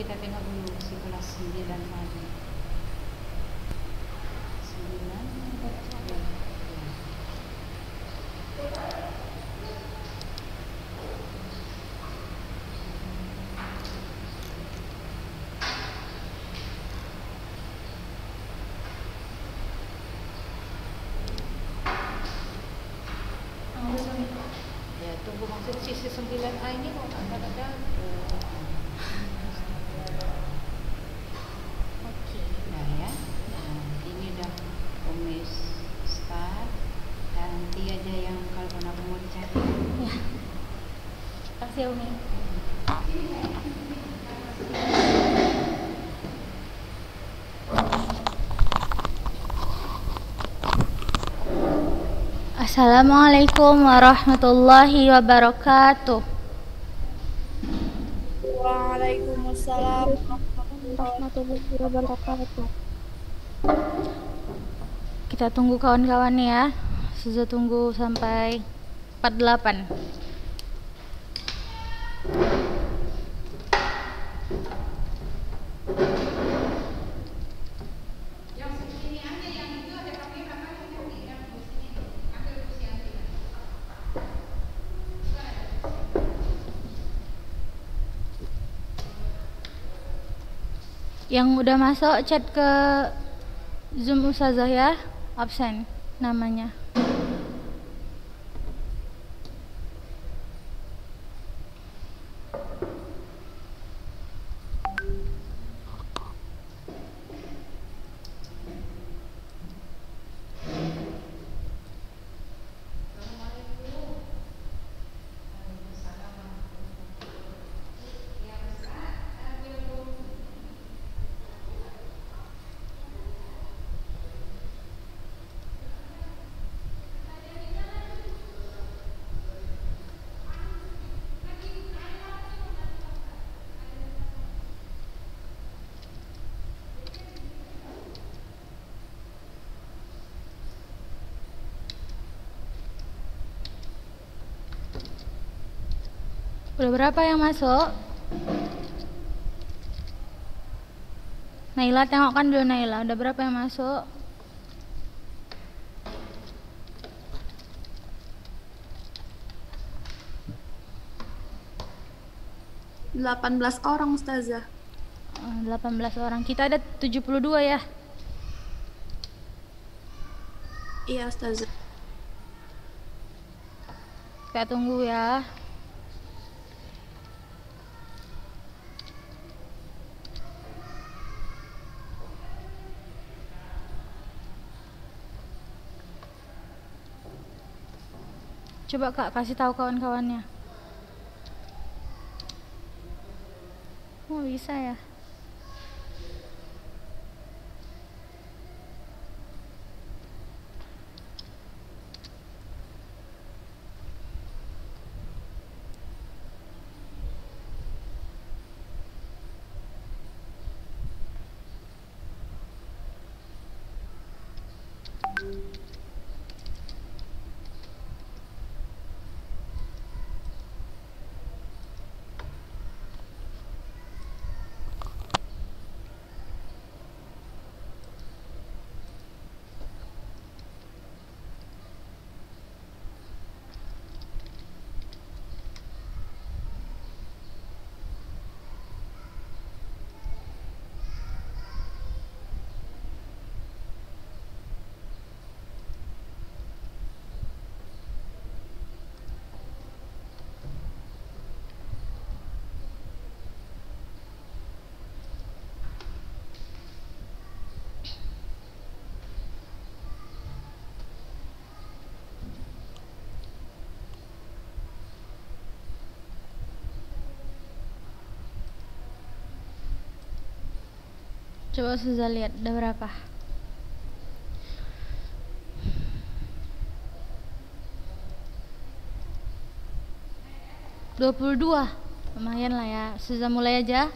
kita tengok dulu si kelas 9 tadi. 9 ya. Ya, tunggu maksud sisi 9A ini kok tak ada Okey, dah ya. Nah, ini dah Umis start dan nanti aja yang kalau nak mau dicari. Ya. Kasih Umi. Assalamualaikum warahmatullahi wabarakatuh. Waalaikumsalam warahmatullahi wabarakatuh. Kita tunggu kawan-kawan ya. Sudah tunggu sampai 48. Yang udah masuk chat ke Zoom Ustazah ya. Absen namanya. Udah berapa yang masuk? Naila tengok kan dulu Naila, udah berapa yang masuk? Delapan belas orang Ustazah. Eh, 18 orang. Kita ada 72 ya. Iya Ustazah. Kita tunggu ya. Coba Kak kasih tahu kawan-kawannya. Oh, bisa ya. coba Suza lihat ada berapa? Dua puluh dua. Lumayan lah ya. Suza mulai aja.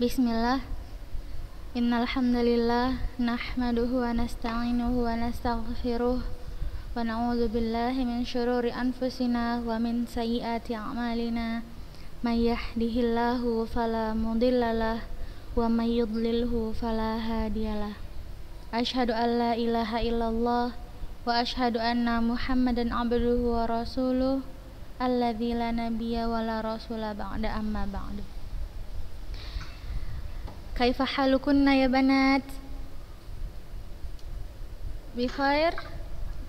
Bismillah. Innalhamdulillah. Nahmaduhu wa nasta'inuhu wa nasta'ghfiruh. Wa na'udhu billahi min syururi anfusina Wa min sayi'ati a'malina. Mayyah dihillahu falamudillalah ومن يضلله فلا هادي له أشهد أن لا إله إلا الله وأشهد أن محمدا عبده ورسوله الذي لا نبي ولا رسول بعد أما بعد كيف حالكن يا بنات بخير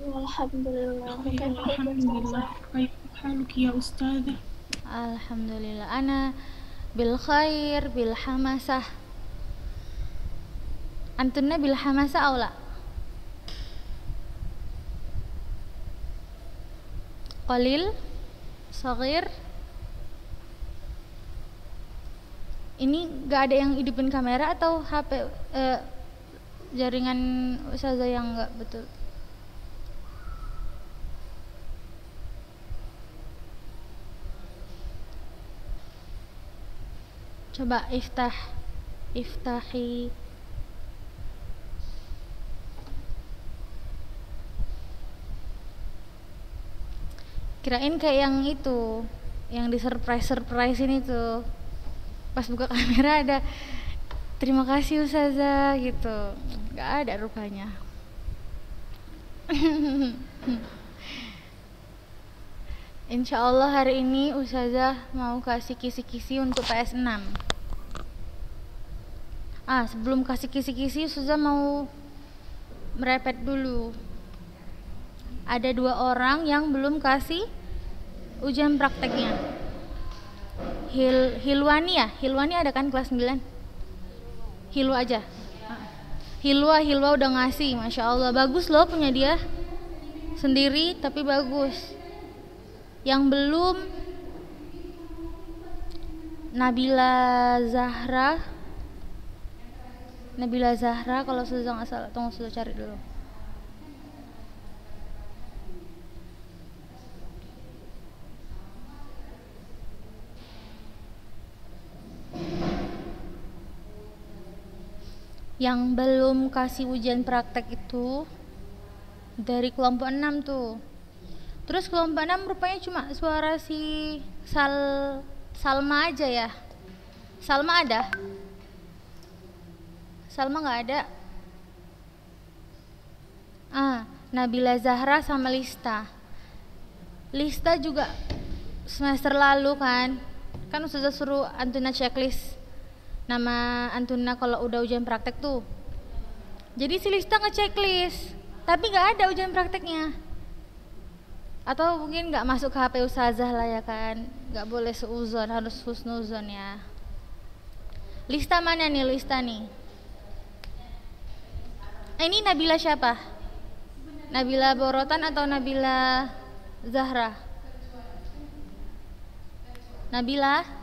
الحمد لله بخير الحمد لله كيف حالك يا أستاذة؟ الحمد لله أنا بالخير بالحماسة antunna bil hamasa aula qalil sogir ini gak ada yang hidupin kamera atau HP eh, jaringan saja yang gak betul? Coba iftah iftahi. Kirain kayak yang itu yang di surprise surprise ini tuh. Pas buka kamera ada terima kasih Ustazah gitu. Nggak ada rupanya. Insya Allah hari ini Ustazah mau kasih kisi-kisi untuk PS6 Ah sebelum kasih kisi-kisi Ustazah mau merepet dulu Ada dua orang yang belum kasih ujian prakteknya. Hil Hilwani ya? Hilwani ada kan kelas 9? Hilwa aja. Hilwa, Hilwa udah ngasih Masya Allah. Bagus loh punya dia. Sendiri tapi bagus. Yang belum Nabila Zahra. Nabila Zahra Kalau sudah nggak salah. Tunggu sudah cari dulu yang belum kasih ujian praktek itu dari kelompok 6 tuh. Terus kelompok 6 rupanya cuma suara si Sal Salma aja ya. Salma ada? Salma nggak ada? Ah Nabila Zahra sama Lista. Lista juga semester lalu kan. Kan sudah suruh Antuna checklist nama Antuna kalau udah ujian praktek tuh. Jadi si Lista ngechecklist tapi nggak ada ujian prakteknya. Atau mungkin nggak masuk ke HP Ustazah lah ya kan. Nggak boleh seuzon harus husnuzon ya. Lista mana nih Lista nih? Eh, ini Nabila siapa? Nabila Borotan atau Nabila Zahra? Nabila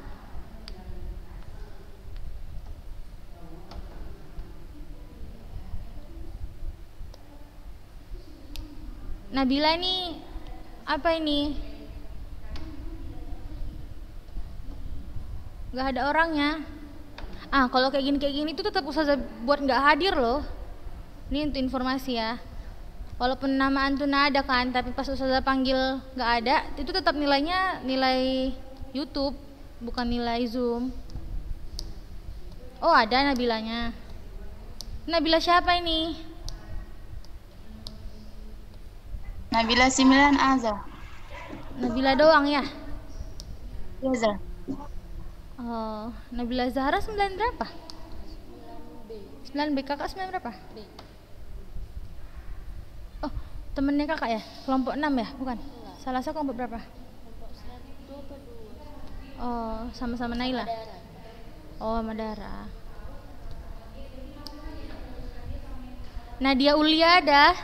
Nabila ini apa ini? Gak ada orangnya. Ah, kalau kayak gini kayak gini itu tetap usaha buat nggak hadir loh. Ini untuk informasi ya. Walaupun nama Antuna ada kan, tapi pas usaha panggil nggak ada, itu tetap nilainya nilai YouTube, bukan nilai Zoom. Oh ada Nabilanya. Nabila siapa ini? Nabila 9 Azza. Nabila doang ya? Azza. Oh, Nabila Zahra 9 berapa? 9B. 9B kakak 9 berapa? B. Oh, temennya kakak ya? Kelompok 6 ya? Bukan? Salah satu kelompok berapa? Kelompok 1 atau 2? Oh, sama-sama Naila? Oh, Madara. Nadia Ulia ada?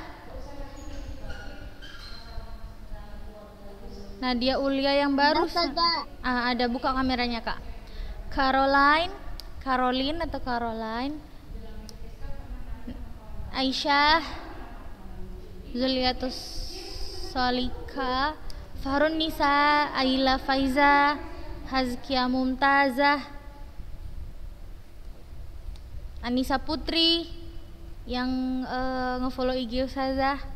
Nadia Ulia yang baru ah, ada buka kameranya kak. Caroline Caroline atau Caroline? Aisyah Zuliatus Solika Farun Nisa Aila Faiza Hazkia Mumtazah Anissa Putri yang uh, ngefollow IG Ustazah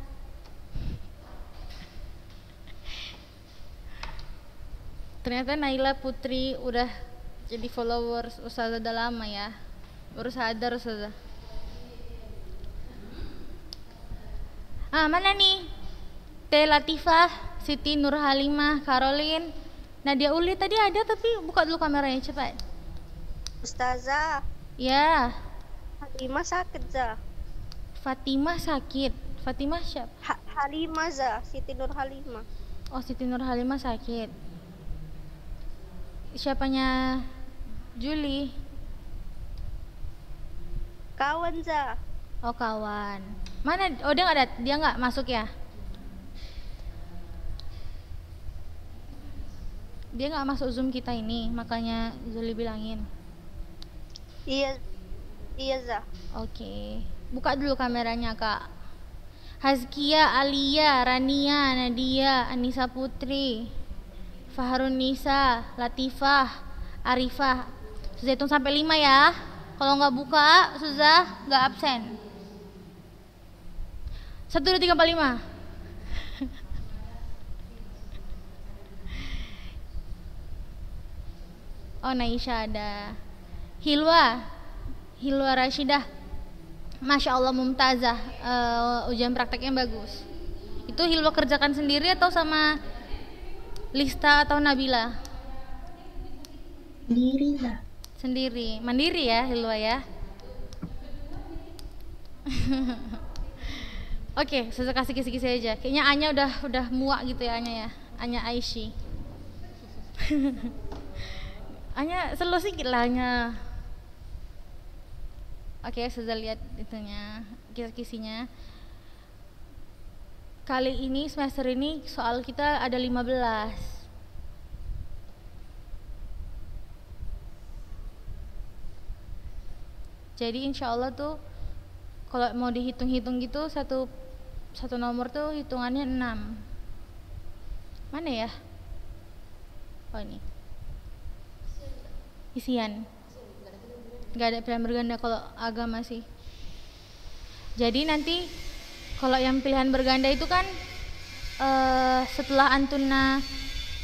ternyata Naila Putri udah jadi followers Ustazah udah lama ya. Baru sadar Ustazah. Ah mana nih? Teh Latifah Siti Nur Halimah Caroline Nadia Uli. Tadi ada tapi buka dulu kameranya cepat. Ustazah, ya. Halimah sakit za. Fatimah sakit. Fatimah siapa Ha- Halimah za, Siti Nur Halimah. oh Siti Nur Halimah sakit siapanya Juli Kawan za. Oh kawan. Mana? Oh dia nggak ada. Dia nggak masuk ya? Dia nggak masuk zoom kita ini, makanya Zuli bilangin. Iya, iya za. Oke. Buka dulu kameranya kak. Hazkia, Alia, Rania, Nadia, Anissa Putri, Fahrun Nisa, Latifah, Arifah. Sudah hitung sampai lima ya. Kalau nggak buka, Suza nggak absen. Satu, dua, tiga, empat, lima. Oh, Naisha ada. Hilwa, Hilwa Rashidah. Masya Allah Mumtazah. Eh, ujian prakteknya bagus. Itu Hilwa kerjakan sendiri atau sama Lista atau Nabila? Sendiri lah. Sendiri. Mandiri ya Hilwa ya. Oke, saya kasih kisi-kisi aja. Kayaknya Anya udah udah muak gitu ya Anya ya. Anya Aishi. Anya selalu sedikit lah Anya. Oke, sudah lihat itunya, kisi-kisinya. Kali ini semester ini soal kita ada 15. Jadi insya Allah tuh kalau mau dihitung-hitung gitu satu satu nomor tuh hitungannya 6 Mana ya? Oh ini. Isian. Gak ada pilihan berganda kalau agama sih. Jadi nanti kalau yang pilihan berganda itu kan eh setelah Antuna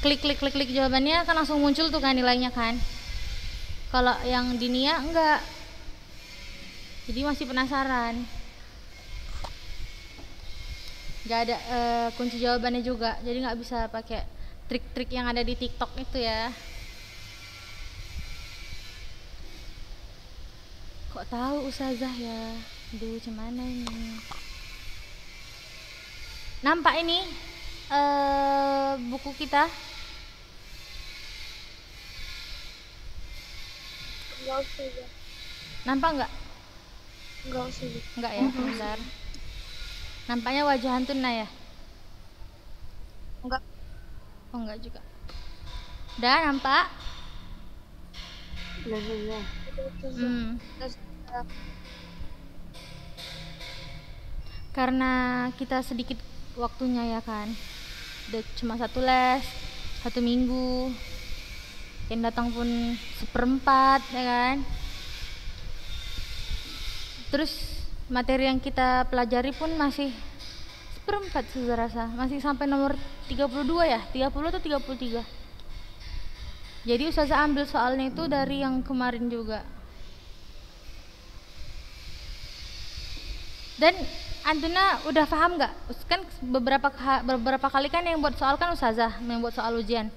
klik klik klik klik jawabannya kan langsung muncul tuh kan nilainya kan. Kalau yang dinia enggak. Jadi masih penasaran. Gak ada eh, kunci jawabannya juga, jadi nggak bisa pakai trik-trik yang ada di TikTok itu ya. Kok tahu Ustazah ya? Aduh, cuman ini? Nampak ini eh buku kita? Enggak usah ya. Nampak nggak? Enggak usah ya. Enggak ya, bentar. Nampaknya wajah Antuna ya? Enggak. Oh, enggak juga. Udah nampak? Udah ya. Hmm. Eh, Karena kita sedikit waktunya ya kan. Udah cuma satu les, satu minggu. Yang datang pun seperempat ya kan. Terus materi yang kita pelajari pun masih seperempat saya rasa. Masih sampai nomor 32 ya? 30 atau 33? Jadi Ustazah ambil soalnya itu dari yang kemarin juga. Dan Antuna udah paham nggak? Kan beberapa beberapa kali kan yang buat soal kan Ustazah yang buat soal ujian.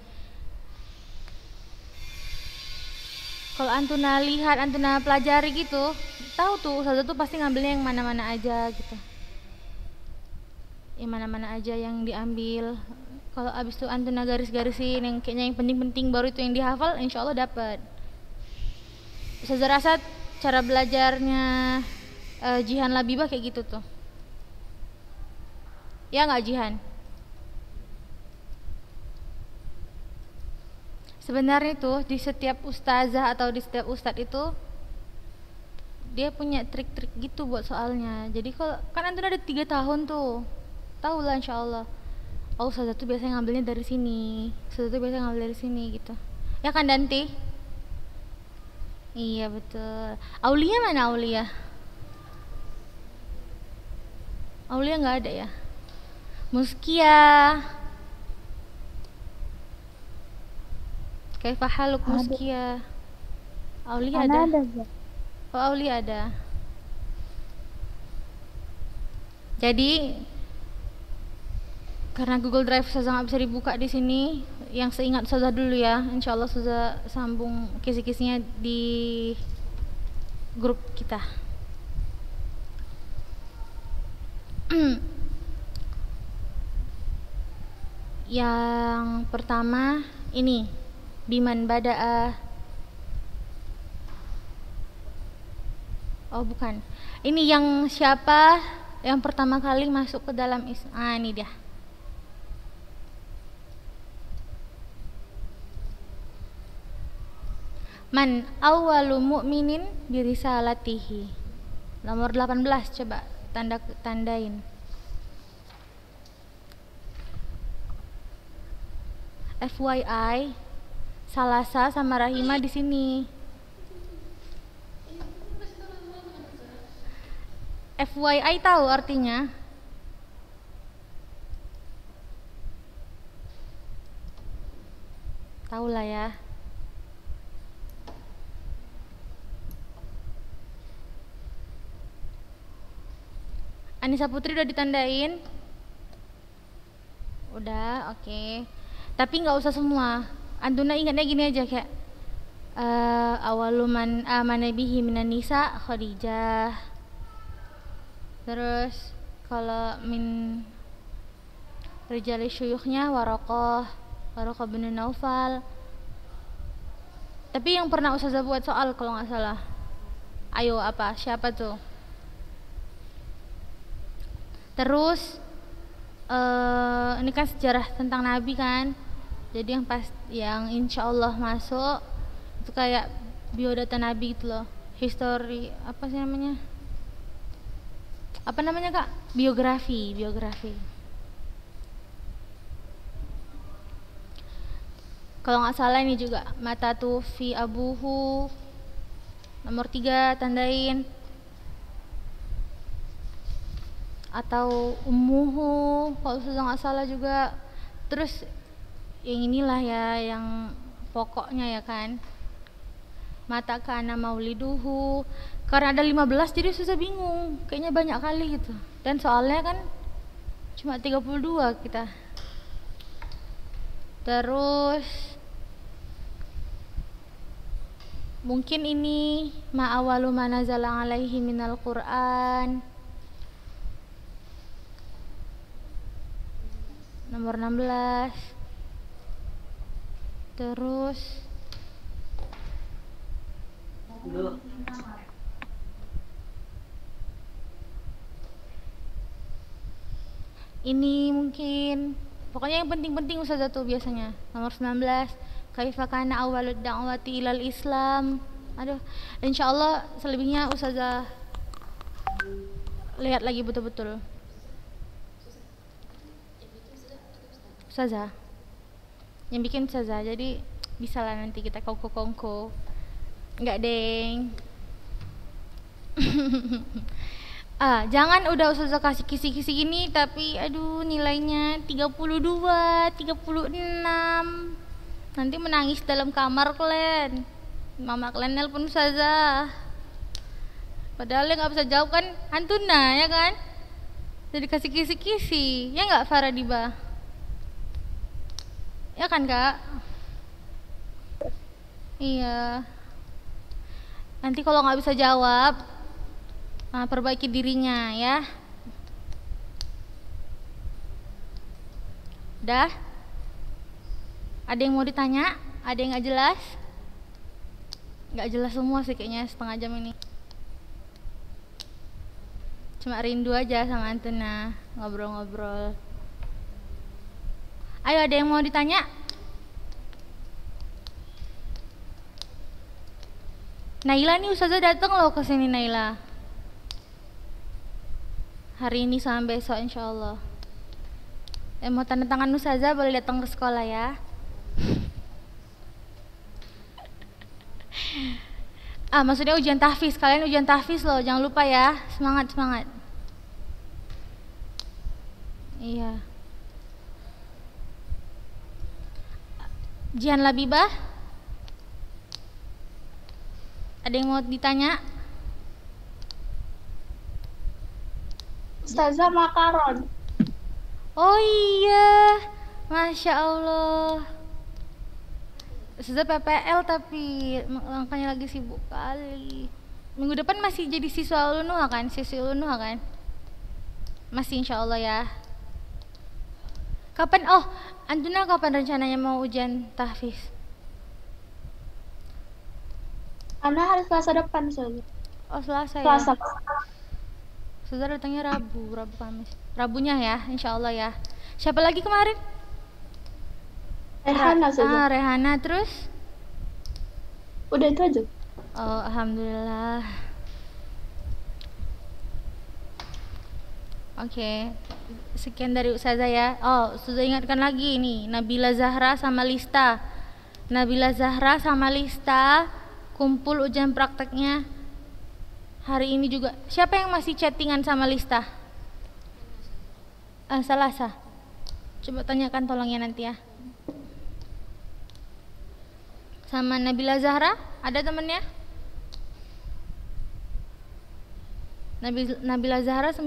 Kalau Antuna lihat, Antuna pelajari gitu, tahu tuh Ustazah tuh pasti ngambilnya yang mana-mana aja gitu. Yang mana-mana aja yang diambil. Kalau abis itu Antuna garis-garisin yang kayaknya yang penting-penting baru itu yang dihafal, insya Allah dapat. Ustazah rasa cara belajarnya eh, Jihan Labibah kayak gitu tuh. Ya nggak Jihan? Sebenarnya tuh di setiap ustazah atau di setiap ustadz itu dia punya trik-trik gitu buat soalnya. Jadi kalau kan Antun ada tiga tahun tuh, tahu lah insya Allah. Oh ustazah tuh biasanya ngambilnya dari sini, ustazah tuh biasanya ngambil dari sini gitu. Ya kan Danti? Iya betul. Aulia mana Aulia? Aulia nggak ada ya? Muskia. Kaifa haluk Ada. muskia? Auli ada. ada. Oh, Auli ada. Jadi karena Google Drive Ustazah nggak bisa dibuka di sini, yang seingat Ustazah dulu ya. Insya Allah Ustazah sambung kisi-kisinya di grup kita. yang pertama ini biman bada'a Oh bukan. Ini yang siapa yang pertama kali masuk ke dalam is ah ini dia. Man awwalu mu'minin birisalatihi. Nomor 18 coba tanda tandain. FYI Salasa sama Rahima di sini. FYI tahu artinya? Tahu lah ya. Anissa Putri udah ditandain? Udah, oke. Tapi nggak usah semua. Antuna ingatnya gini aja kayak eh awaluman amana bihi minan nisa Khadijah. Terus kalau min rijali syuyukhnya Warokoh Warokoh bin Naufal Tapi yang pernah Ustazah buat soal kalau nggak salah Ayo apa? Siapa tuh? Terus eh ini kan sejarah tentang Nabi kan Jadi yang pas yang insya Allah masuk Itu kayak biodata Nabi gitu loh. History apa sih namanya? apa namanya kak? Biografi biografi. Kalau nggak salah ini juga mata tufi abuhu nomor tiga tandain. Atau ummuhu kalau sudah nggak salah juga. Terus yang inilah ya yang pokoknya ya kan. Mata kana mauliduhu. Karena ada 15 jadi susah bingung. Kayaknya banyak kali gitu. Dan soalnya kan cuma 32 kita. Terus mungkin ini ma'awalu manazala alaihi minal quran. Nomor 16 terus. Ini mungkin pokoknya yang penting-penting Ustazah tuh biasanya. Nomor 19 kaifa kana awalud da'wati ilal islam? Aduh insyaallah selebihnya Ustazah lihat lagi betul-betul. Ustazah yang bikin Ustazah. Jadi bisa lah nanti kita kongko-kongko. Enggak deng. Ah jangan udah Ustazah kasih kisi-kisi gini tapi aduh nilainya 32 36 nanti menangis dalam kamar kalian. Mama kalian nelpon Ustazah. Padahal yang nggak bisa jawab kan Antuna ya kan? Jadi kasih kisi-kisi. Ya nggak Faradiba ya kan kak? Iya. Nanti kalau nggak bisa jawab nah, perbaiki dirinya ya. Udah ada yang mau ditanya? Ada yang nggak jelas? Nggak jelas semua sih kayaknya setengah jam ini. Cuma rindu aja sama Antuna ngobrol-ngobrol ayo ada yang mau ditanya Naila nih Ustazah datang loh ke sini Naila. Hari ini sampai besok insya Allah. Yang mau tanda tangan Ustazah boleh datang ke sekolah ya. ah maksudnya ujian tahfiz kalian ujian tahfiz loh jangan lupa ya semangat semangat iya Jian Labibah Ada yang mau ditanya? Ustazah makaron. Oh iya, masya Allah. Sudah PPL tapi makanya lagi sibuk kali. Minggu depan masih jadi siswa Ulunua kan? Siswa Ulunua kan? Masih insya Allah ya. Kapan? Oh, Antuna kapan rencananya mau ujian tahfiz? Karena hari Selasa depan Ustazah. Oh Selasa ya. Selasa. Sudah datangnya Rabu, Rabu Kamis. Rabunya ya, insya Allah ya. Siapa lagi kemarin? Rehana Ustazah. Ah, Rehana terus? Udah itu aja. Oh, alhamdulillah. Oke. Sekian dari Ustazah ya. Oh, sudah ingatkan lagi nih, Nabila Zahra sama Lista. Nabila Zahra sama Lista kumpul ujian prakteknya hari ini juga. Siapa yang masih chattingan sama Lista? Ah, Salasa. Coba tanyakan tolong ya nanti ya. Sama Nabila Zahra, ada temennya? Nabil, Nabila Zahra 9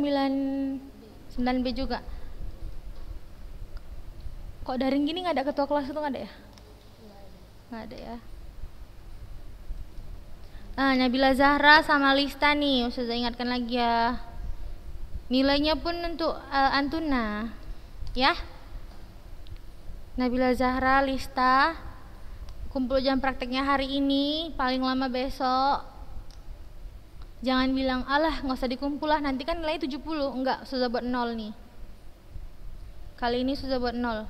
9B juga. Kok daring gini nggak ada ketua kelas itu nggak ada ya? Nggak ada ya. Nah, Nabila Zahra sama Lista nih, saya ingatkan lagi ya. Nilainya pun untuk uh, Antuna, ya. Nabila Zahra, Lista, kumpul jam prakteknya hari ini, paling lama besok. Jangan bilang, alah nggak usah dikumpul lah, nanti kan nilai 70. Enggak, sudah buat nol nih. Kali ini sudah buat nol.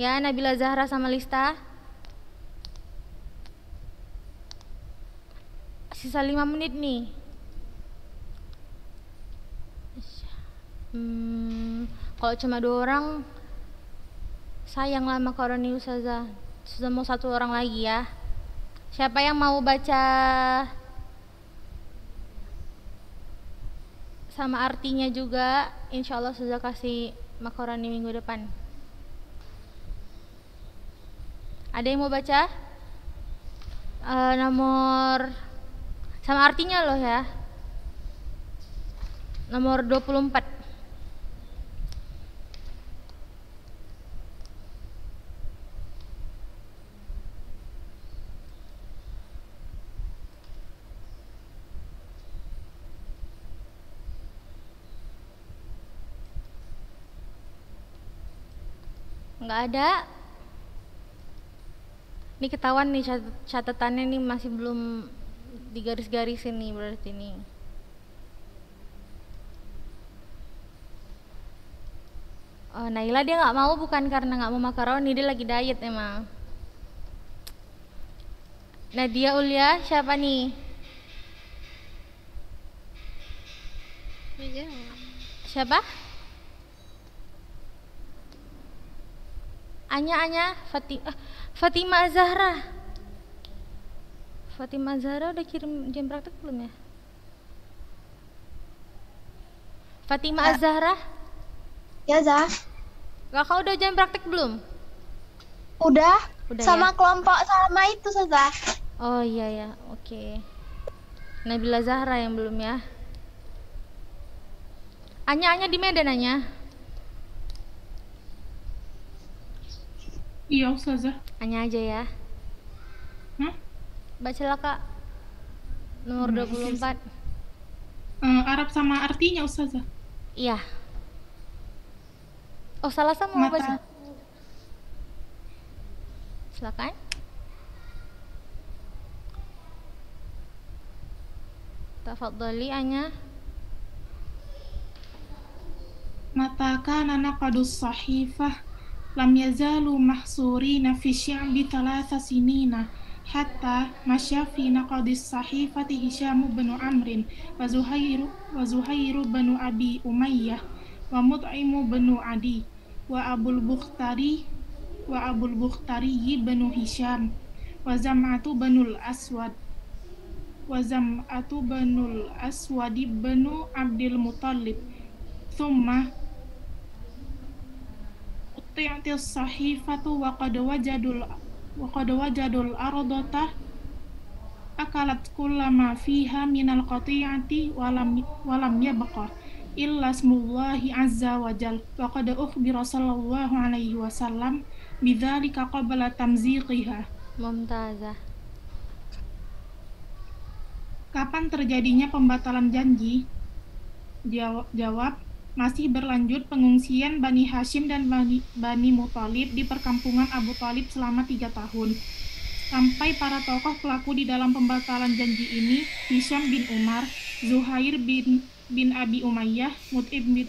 Ya, Nabila Zahra sama Lista. Sisa 5 menit nih. Hmm, kalau cuma dua orang, sayang lah makaroni Ustazah. Sudah mau satu orang lagi ya. Siapa yang mau baca sama artinya juga insya Allah sudah kasih makaroni minggu depan. Ada yang mau baca? Uh, nomor sama artinya loh ya. Nomor 24 nggak ada ini ketahuan nih cat- catatannya nih masih belum digaris-garisin nih berarti nih Oh, Naila dia nggak mau bukan karena nggak mau makaroni dia lagi diet emang. Nadia Ulia siapa nih? Siapa? Anya Anya Fatima Fatima Zahra. Fatima Zahra udah kirim jam praktek belum ya? Fatima Zahra, Ya, Zah. kakak udah jam praktek belum? Udah. Udah sama ya? kelompok sama itu, Ustazah. Oh iya ya, oke. Nabila Zahra yang belum ya. Anya Anya di Medan Anya. Iya, Ustazah. Anya aja ya. Hah? Bacalah Kak. Nomor Hmm, 24. Eh, Arab sama artinya, Ustazah. Iya. Oh, salah sama mau Mata. baca. Silakan. Tafadhali Anya lam yazalu mahsurina fi sya'bi thalatha sinina hatta masya fi naqadis sahifati Hisham bin Amrin wa Zuhair wa Zuhair bin Abi Umayyah wa Mut'im bin Adi wa Abul Bukhtari wa Abul Bukhtari bin Hisham wa Zam'atu bin Aswad wa Zam'atu bin Aswad Abdul Muthalib thumma tu'ti sahifatu wa qad wajadul wa qad wajadul ardata akalat kullama fiha minal qati'ati walam walam yabqa illa smullahi azza wa jal. Wa qad ukhbira sallallahu alaihi wasallam bidzalika qabla tamziqiha. Mumtazah. Kapan terjadinya pembatalan janji? Jawab masih berlanjut pengungsian Bani Hashim dan Bani, Bani Muthalib di perkampungan Abu Talib selama tiga tahun. Sampai para tokoh pelaku di dalam pembatalan janji ini, Hisham bin Umar, Zuhair bin, bin Abi Umayyah, Mut'im bin,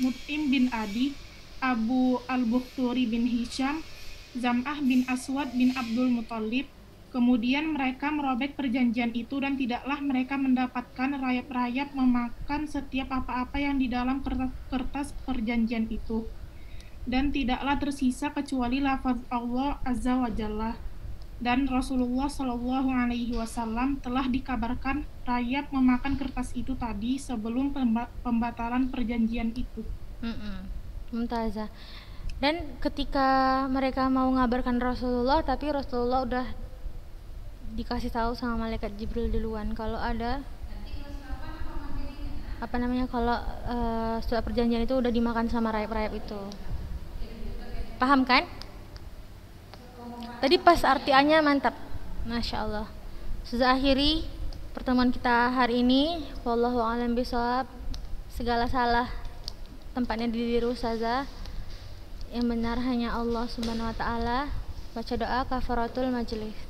Mut'im bin Adi, Abu Al-Bukhturi bin Hisham, Zam'ah bin Aswad bin Abdul Muthalib, Kemudian mereka merobek perjanjian itu dan tidaklah mereka mendapatkan rayap-rayap memakan setiap apa-apa yang di dalam kertas, perjanjian itu. Dan tidaklah tersisa kecuali lafaz Allah Azza wa Jalla. Dan Rasulullah Shallallahu Alaihi Wasallam telah dikabarkan rayap memakan kertas itu tadi sebelum pemba- pembatalan perjanjian itu. Mm-mm. Mumtazah. Dan ketika mereka mau ngabarkan Rasulullah, tapi Rasulullah udah dikasih tahu sama malaikat Jibril duluan kalau ada apa namanya kalau eh, surat perjanjian itu udah dimakan sama rayap-rayap itu. Paham kan? Tadi pas artiannya mantap. Masya Allah. Sudah akhiri pertemuan kita hari ini. Wallahu a'lam bishawab. Segala salah tempatnya di diri Ustazah. Yang benar hanya Allah Subhanahu wa taala. Baca doa kafaratul majelis.